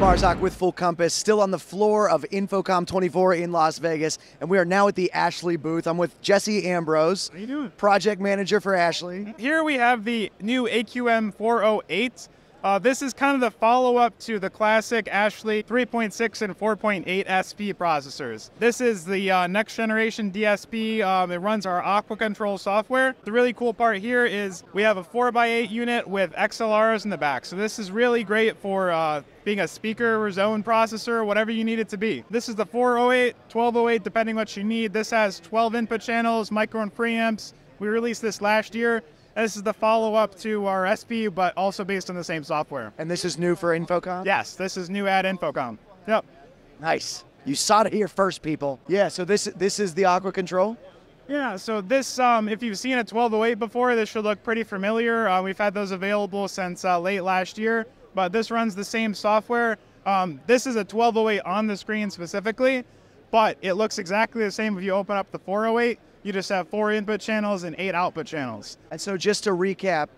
Barzak with Full Compass, still on the floor of InfoComm 24 in Las Vegas, and we are now at the Ashly booth. I'm with Jesse Ambrose, How you doing? project manager for Ashly. Here we have the new AQM 408. Uh, this is kind of the follow-up to the classic Ashly 3.6 and 4.8 SP processors. This is the uh, next generation DSP. Um, it runs our AquaControl software. The really cool part here is we have a 4x8 unit with XLRs in the back. So this is really great for uh, being a speaker or zone processor, whatever you need it to be. This is the 408, 1208, depending what you need. This has 12 input channels, micro and preamps. We released this last year. This is the follow-up to our SP, but also based on the same software. And this is new for InfoComm? Yes, this is new at InfoComm. Yep. Nice. You saw it here first, people. Yeah, so this this is the AquaControl? Yeah, so this, um, if you've seen a 1208 before, this should look pretty familiar. Uh, we've had those available since uh, late last year, but this runs the same software. Um, this is a 1208 on the screen specifically, but it looks exactly the same if you open up the 408. You just have four input channels and eight output channels. And so just to recap,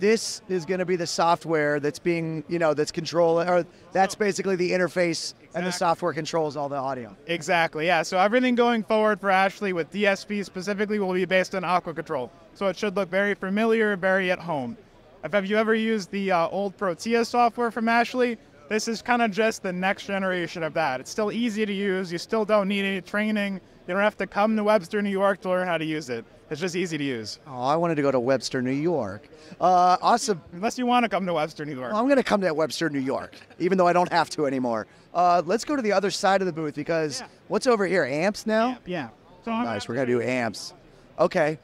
this is going to be the software that's being, you know, that's controlling, or that's basically the interface and the software controls all the audio. Exactly, yeah. So everything going forward for Ashly with DSP specifically will be based on AquaControl. So it should look very familiar, very at home. If have you ever used the uh, old Protea software from Ashly, this is kind of just the next generation of that. It's still easy to use. You still don't need any training. You don't have to come to Webster, New York to learn how to use it. It's just easy to use. Oh, I wanted to go to Webster, New York. Uh, awesome. Unless you want to come to Webster, New York. Well, I'm going to come to Webster, New York, even though I don't have to anymore. Uh, let's go to the other side of the booth because Yeah. what's over here? Amps now? Yeah. So Nice. We're going to do amps. Okay.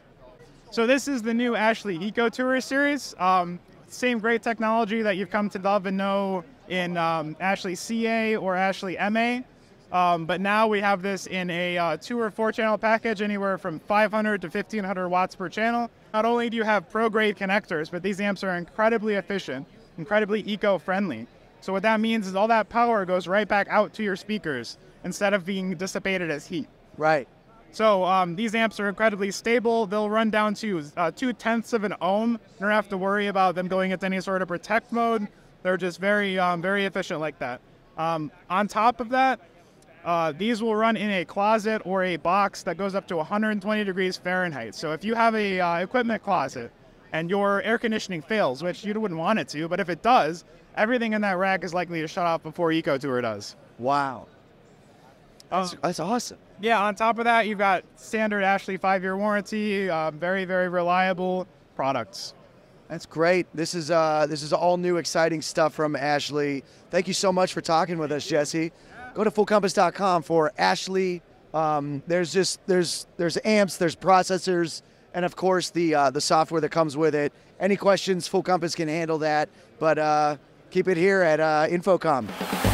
So this is the new Ashly Eco Tour series. Um, same great technology that you've come to love and know in um, Ashly CA or Ashly MA. Um, but now we have this in a uh, two or four channel package, anywhere from 500 to 1500 watts per channel. Not only do you have pro grade connectors, but these amps are incredibly efficient, incredibly eco friendly. So what that means is all that power goes right back out to your speakers instead of being dissipated as heat. Right. So um, these amps are incredibly stable. They'll run down to uh, two tenths of an ohm. You don't have to worry about them going into any sort of protect mode. They're just very, um, very efficient like that. Um, on top of that, uh, these will run in a closet or a box that goes up to 120 degrees Fahrenheit. So if you have a uh, equipment closet and your air conditioning fails, which you wouldn't want it to, but if it does, everything in that rack is likely to shut off before EcoTour does. Wow. That's, that's awesome. Yeah, on top of that, you've got standard Ashly five year warranty, uh, very, very reliable products. That's great. This is uh, this is all new, exciting stuff from Ashly. Thank you so much for talking with us, Jesse. Go to fullcompass.com for Ashly. Um, there's just there's there's amps, there's processors, and of course the uh, the software that comes with it. Any questions? Full Compass can handle that. But uh, keep it here at uh, InfoComm.